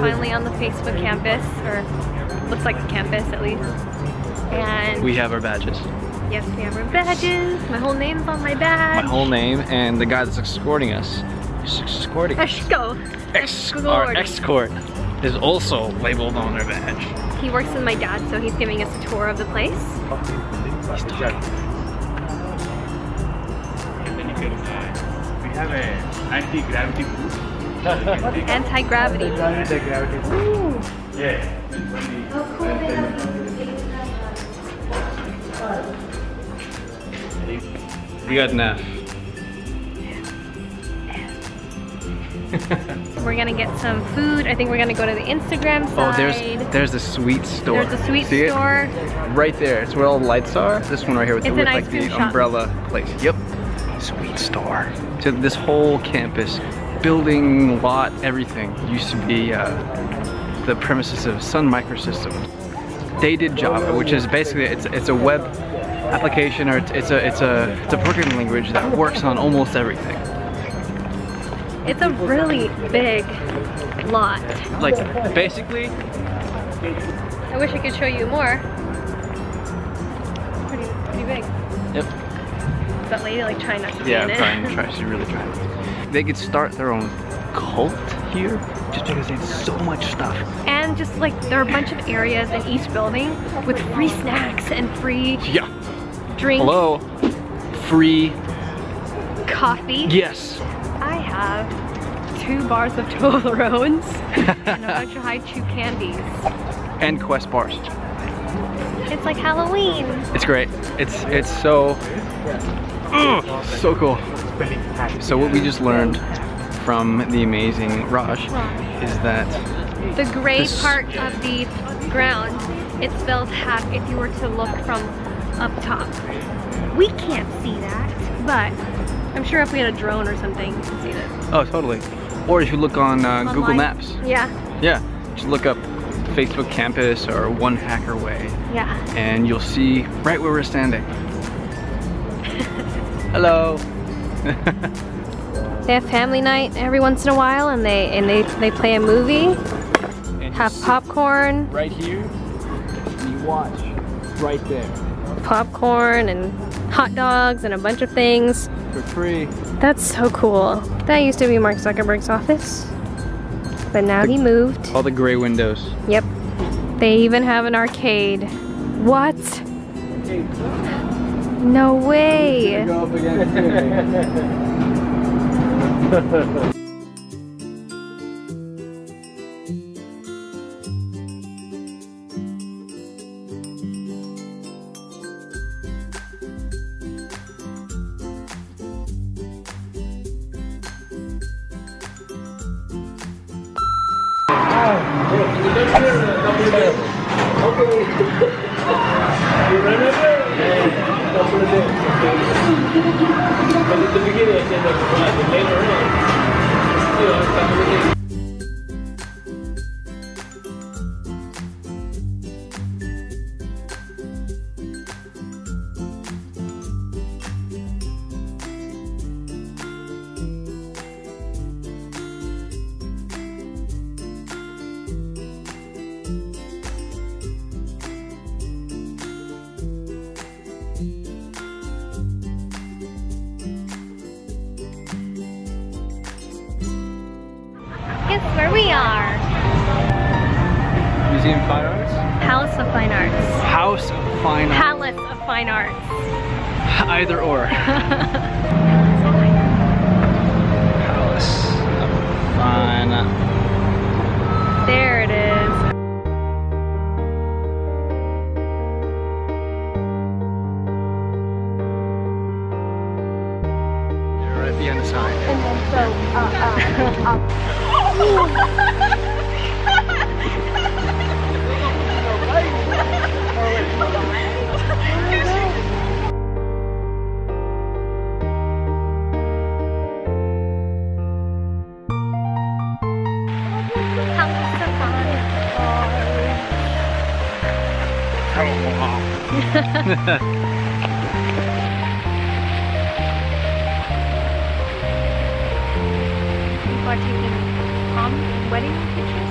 we're finally on the Facebook campus, or looks like the campus at least. And We have our badges. yes, we have our badges. My whole name's on my badge. My whole name and the guy that's escorting us is escorting us. Eshko. Ex our Escort. escort is also labeled on their badge. He works with my dad, so he's giving us a tour of the place. He's talking. Uh, we have an anti-gravity boost. Anti-gravity. Yeah. We got Neff. We're gonna get some food. I think we're gonna go to the Instagram side. Oh, there's there's the sweet store. There's a sweet See it? store. Right there. It's where all the lights are. This one right here with, the, with like the shop. umbrella place. Yep. Sweet store. So this whole campus, building lot, everything used to be uh, the premises of Sun Microsystems. They did Java, which is basically it's it's a web application or it's, it's a it's a it's a programming language that works on almost everything. It's a really big lot. Like basically, I wish I could show you more. Pretty, pretty big. yep. Is that lady like trying not to be Yeah, in it? trying, trying, she's really trying. They could start their own cult here just because they have so much stuff. And just like there are a bunch of areas in each building with free snacks and free Yeah. drinks, Hello. Free. coffee. Yes. I have two bars of Toblerones and a bunch of Hi-Chew candies. And Quest bars. It's like Halloween. It's great. It's it's so So cool. So what we just learned from the amazing Raj is that The gray This- part of the ground, it spells hack if you were to look from up top. We can't see that, but I'm sure if we had a drone or something, we could see it. oh totally. Or if you look on uh, Google Maps, Yeah, yeah, just look up Facebook campus or One Hacker Way, yeah. and you'll see right where we're standing. Hello. They have family night every once in a while, and they and they they play a movie, And have popcorn, right here. You watch right there popcorn and hot dogs and a bunch of things. for free. That's so cool. That used to be Mark Zuckerberg's office, but now he moved. All the gray windows. Yep. They even have an arcade. What? No way. Go up again. Guess where we are? Museum of Fine Arts. Palace of Fine Arts. House of Fine Arts. Palace of Fine Arts. Either or. Palace of Fine There it is. Right behind the sign. And then so, uh, uh, Palace of Fine Arts. People are taking wedding pictures.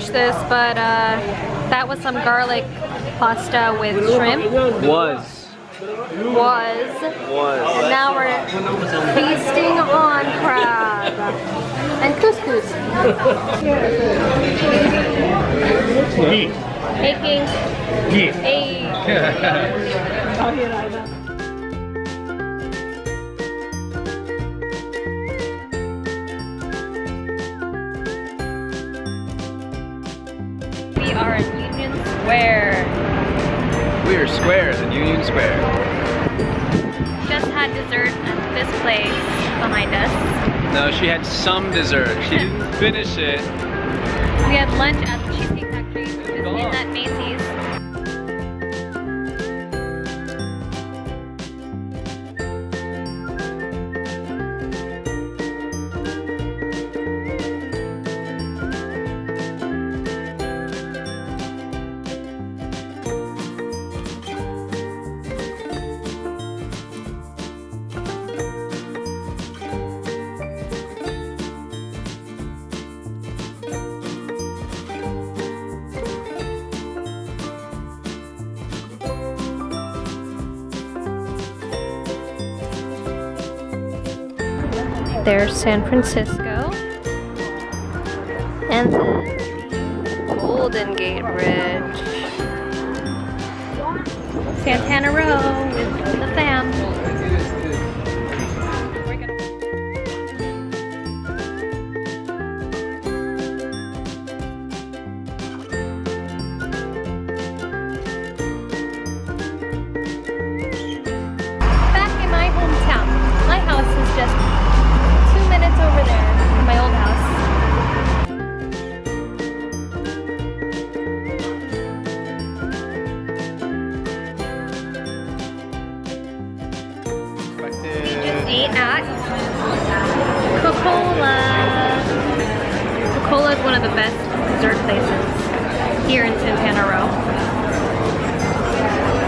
Already finished this, but uh, that was some garlic pasta with shrimp. Was. Was. Was. And now we're feasting on crab and couscous. Ghee. Making Ghee. are in Union Square. We are squares in Union Square. Just had dessert at this place behind us. No, she had some dessert. She didn't finish it. We had lunch at There's San Francisco. Ate at Coca-Cola. Coca-Cola is one of the best dessert places here in Santana Row.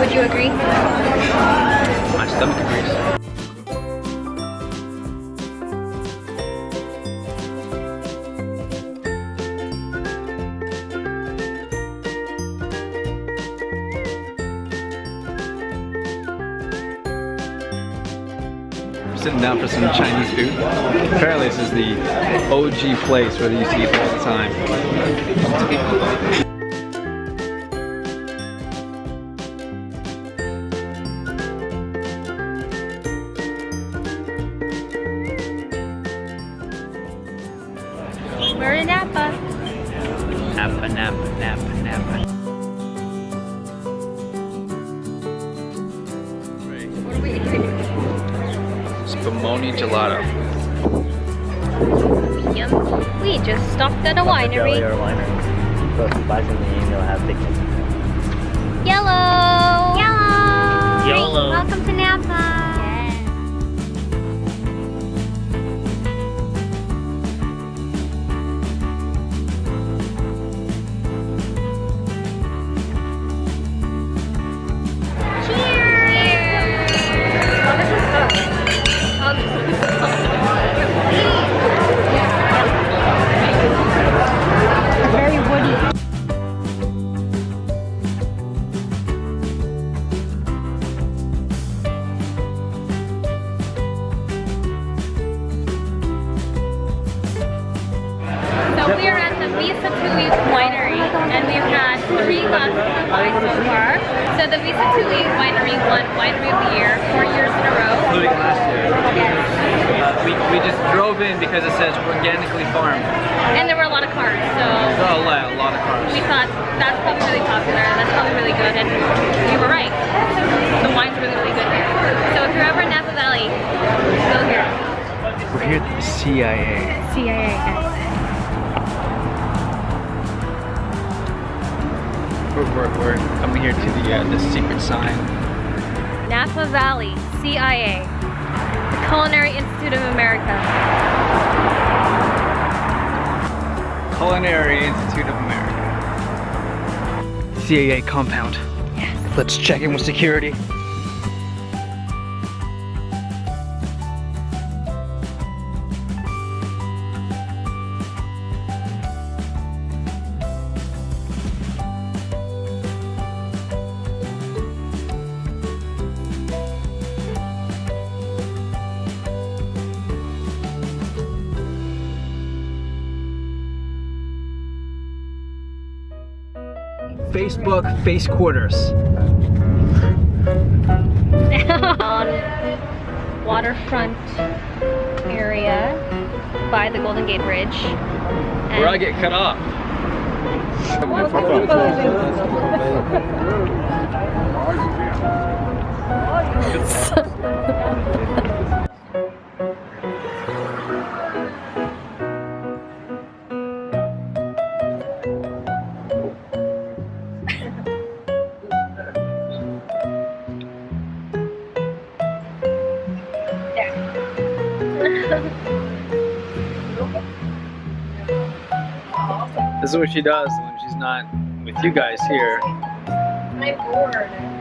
Would you agree? My stomach agrees. Sitting down for some Chinese food. Apparently this is the OG place where they used to eat all the time. We're in Napa. Napa, napa, napa, napa. Spumoni gelato. Yum. We just stopped at a winery. winery. So if you buy something, they'll have big we just drove in because it says organically farmed. And there were a lot of cars, so Oh, a lot, a lot of cars. we thought that's probably really popular, that's probably really good, and you were right. The wine's really, really good here. So if you're ever in Napa Valley, go here. We're here at the CIA. CIA. We're, we're, we're coming here to the uh, the secret sign. Napa Valley, CIA, the Culinary Institute of America. Culinary Institute of America. CAA compound. Yes. Let's check in with security. Facebook face quarters. on waterfront area by the Golden Gate Bridge. And Where I get cut off. This is what she does when she's not with you guys here. I'm bored.